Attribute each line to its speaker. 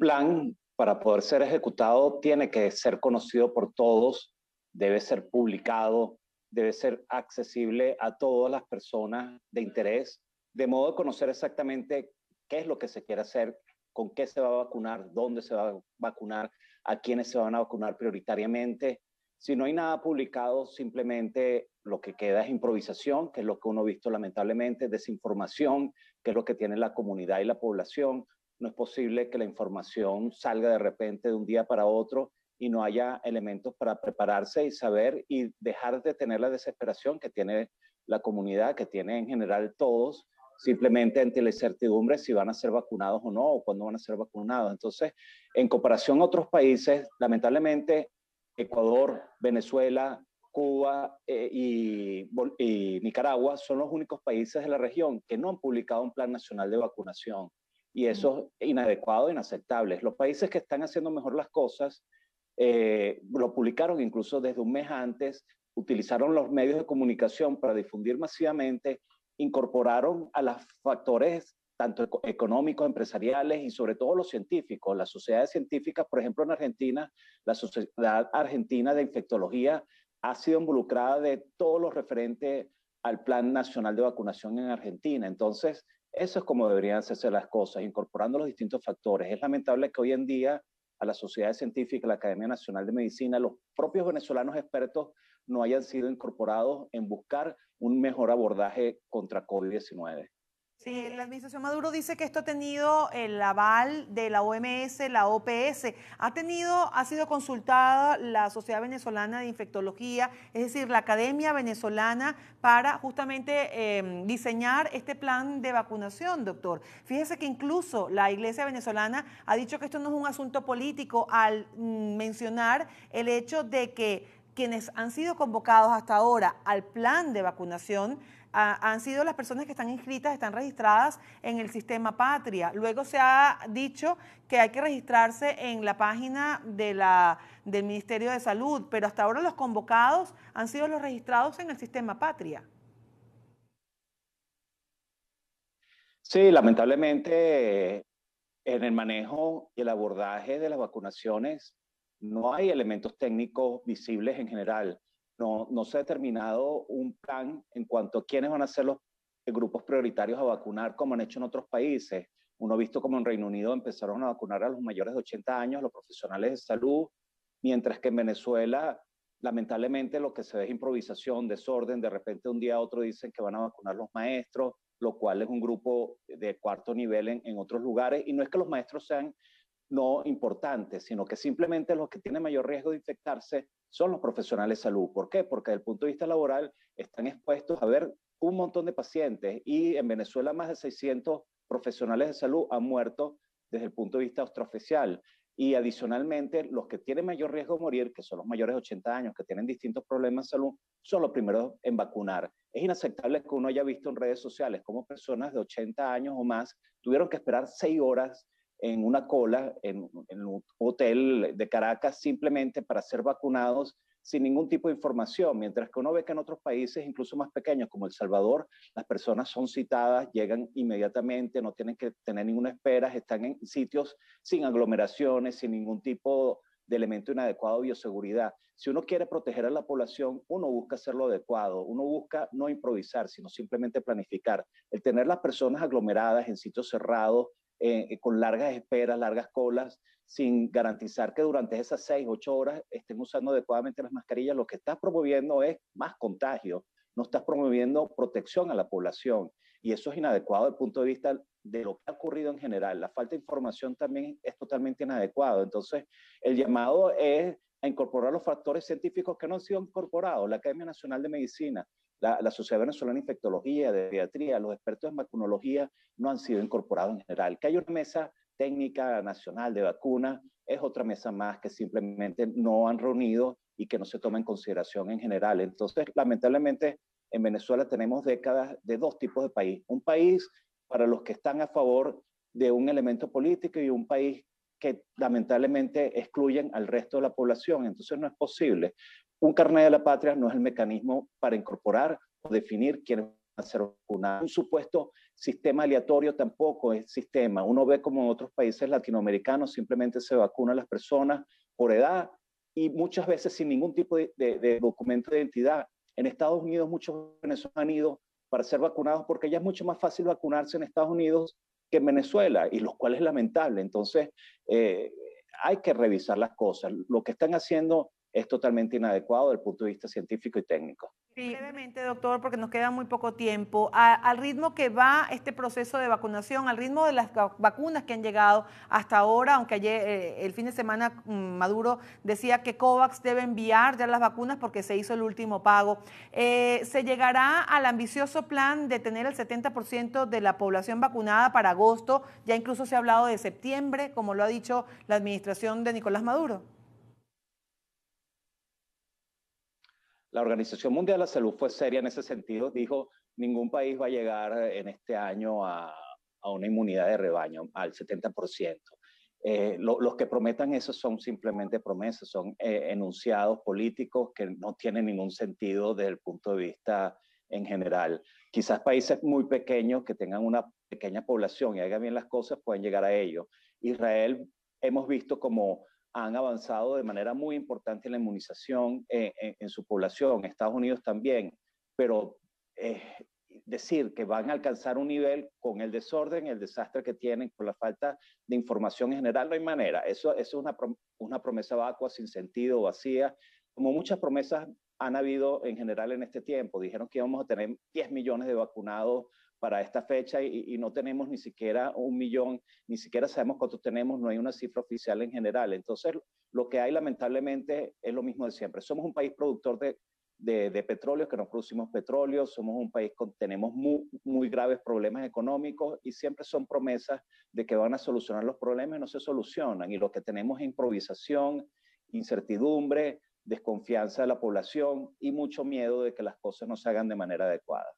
Speaker 1: plan para poder ser ejecutado tiene que ser conocido por todos, debe ser publicado, debe ser accesible a todas las personas de interés, de modo de conocer exactamente qué es lo que se quiere hacer, con qué se va a vacunar, dónde se va a vacunar, a quiénes se van a vacunar prioritariamente. Si no hay nada publicado, simplemente lo que queda es improvisación, que es lo que uno ha visto lamentablemente, desinformación, que es lo que tiene la comunidad y la población, no es posible que la información salga de repente de un día para otro y no haya elementos para prepararse y saber y dejar de tener la desesperación que tiene la comunidad, que tiene en general todos, simplemente ante la incertidumbre si van a ser vacunados o no, o cuándo van a ser vacunados. Entonces, en comparación a otros países, lamentablemente, Ecuador, Venezuela, Cuba eh, y, y Nicaragua son los únicos países de la región que no han publicado un plan nacional de vacunación y eso es inadecuado, inaceptable. Los países que están haciendo mejor las cosas eh, lo publicaron incluso desde un mes antes, utilizaron los medios de comunicación para difundir masivamente, incorporaron a los factores tanto económicos, empresariales y sobre todo los científicos, las sociedades científicas, por ejemplo en Argentina, la Sociedad Argentina de Infectología ha sido involucrada de todos los referentes al Plan Nacional de Vacunación en Argentina. Entonces, eso es como deberían hacerse las cosas, incorporando los distintos factores. Es lamentable que hoy en día a la sociedad científica, a la Academia Nacional de Medicina, los propios venezolanos expertos no hayan sido incorporados en buscar un mejor abordaje contra COVID-19.
Speaker 2: Sí, la administración Maduro dice que esto ha tenido el aval de la OMS, la OPS. Ha tenido, ha sido consultada la Sociedad Venezolana de Infectología, es decir, la Academia Venezolana, para justamente em, diseñar este plan de vacunación, doctor. Fíjese que incluso la Iglesia venezolana ha dicho que esto no es un asunto político al mm, mencionar el hecho de que quienes han sido convocados hasta ahora al plan de vacunación han sido las personas que están inscritas, están registradas en el sistema Patria. Luego se ha dicho que hay que registrarse en la página del Ministerio de Salud, pero hasta ahora los convocados han sido los registrados en el sistema Patria.
Speaker 1: Sí, lamentablemente en el manejo y el abordaje de las vacunaciones no hay elementos técnicos visibles en general no, se ha determinado un plan en cuanto a quiénes van a ser los grupos prioritarios a vacunar, como han hecho en otros países. Uno ha visto como en Reino Unido empezaron a vacunar a los mayores de 80 años, los profesionales de salud, mientras que en Venezuela, lamentablemente, lo que se ve es improvisación, desorden. De repente, un día a otro dicen que van a vacunar los maestros, lo cual es un grupo de cuarto nivel en, en otros lugares. Y no es que los maestros sean no importantes, sino que simplemente los que tienen mayor riesgo de infectarse son los profesionales de salud. ¿Por qué? Porque desde el punto de vista laboral están expuestos a ver un montón de pacientes y en Venezuela más de 600 profesionales de salud han muerto desde el punto de vista extraoficial. Y adicionalmente, los que tienen mayor riesgo de morir, que son los mayores de 80 años, que tienen distintos problemas de salud, son los primeros en vacunar. Es inaceptable que uno haya visto en redes sociales cómo personas de 80 años o más tuvieron que esperar seis horas en una cola en, un hotel de Caracas simplemente para ser vacunados sin ningún tipo de información, mientras que uno ve que en otros países, incluso más pequeños como El Salvador, las personas son citadas, llegan inmediatamente, no tienen que tener ninguna espera, están en sitios sin aglomeraciones, sin ningún tipo de elemento inadecuado de bioseguridad. Si uno quiere proteger a la población, uno busca hacerlo adecuado, uno busca no improvisar, sino simplemente planificar. El tener las personas aglomeradas en sitios cerrados, eh, con largas esperas, largas colas, sin garantizar que durante esas seis, ocho horas estén usando adecuadamente las mascarillas, lo que estás promoviendo es más contagio, no estás promoviendo protección a la población. Y eso es inadecuado desde el punto de vista de lo que ha ocurrido en general. La falta de información también es totalmente inadecuado. Entonces, el llamado es a incorporar los factores científicos que no han sido incorporados. La Academia Nacional de Medicina la, Sociedad Venezolana de Infectología, de Pediatría, los expertos en vacunología no han sido incorporados en general. Que hay una mesa técnica nacional de vacuna es otra mesa más que simplemente no han reunido y que no se toma en consideración en general. Entonces, lamentablemente, en Venezuela tenemos décadas de dos tipos de país. Un país para los que están a favor de un elemento político y un país que lamentablemente excluyen al resto de la población. Entonces no es posible. Un carnet de la patria no es el mecanismo para incorporar o definir quiénes van ser vacunados. Un supuesto sistema aleatorio tampoco es sistema. Uno ve como en otros países latinoamericanos simplemente se vacunan las personas por edad y muchas veces sin ningún tipo de, de documento de identidad. En Estados Unidos muchos venezolanos han ido para ser vacunados porque ya es mucho más fácil vacunarse en Estados Unidos que en Venezuela, y lo cual es lamentable. Entonces, eh, hay que revisar las cosas. Lo que están haciendo es totalmente inadecuado desde el punto de vista científico y técnico.
Speaker 2: Sí, brevemente, doctor, porque nos queda muy poco tiempo. al ritmo que va este proceso de vacunación, al ritmo de las vacunas que han llegado hasta ahora, aunque ayer, eh, el fin de semana mm, Maduro decía que COVAX debe enviar ya las vacunas porque se hizo el último pago, eh, ¿se llegará al ambicioso plan de tener el 70% de la población vacunada para agosto? Ya incluso se ha hablado de septiembre, como lo ha dicho la administración de Nicolás Maduro.
Speaker 1: La Organización Mundial de la Salud fue seria en ese sentido, dijo, ningún país va a llegar en este año a, una inmunidad de rebaño, al 70%. Eh, los que prometan eso son simplemente promesas, son eh, enunciados políticos que no tienen ningún sentido desde el punto de vista en general. Quizás países muy pequeños que tengan una pequeña población y hagan bien las cosas pueden llegar a ello. Israel hemos visto como han avanzado de manera muy importante en la inmunización en, su población, Estados Unidos también, pero eh, decir que van a alcanzar un nivel con el desorden, el desastre que tienen, con la falta de información en general, no hay manera. Eso, eso es una, una promesa vacua, sin sentido, vacía, como muchas promesas han habido en general en este tiempo. Dijeron que íbamos a tener 10 millones de vacunados para esta fecha y, no tenemos ni siquiera un millón, ni siquiera sabemos cuántos tenemos, no hay una cifra oficial en general. Entonces, lo que hay lamentablemente es lo mismo de siempre. Somos un país productor de, de, petróleo, que nos producimos petróleo, somos un país con, tenemos muy, muy graves problemas económicos y siempre son promesas de que van a solucionar los problemas y no se solucionan. Y lo que tenemos es improvisación, incertidumbre, desconfianza de la población y mucho miedo de que las cosas no se hagan de manera adecuada.